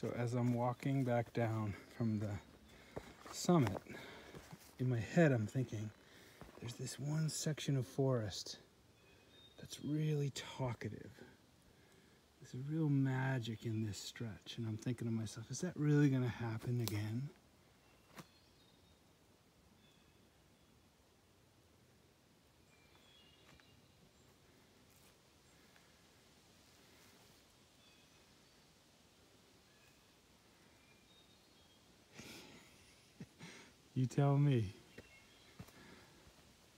So as I'm walking back down from the summit, in my head I'm thinking, there's this one section of forest that's really talkative. There's a real magic in this stretch. And I'm thinking to myself, is that really going to happen again? You tell me.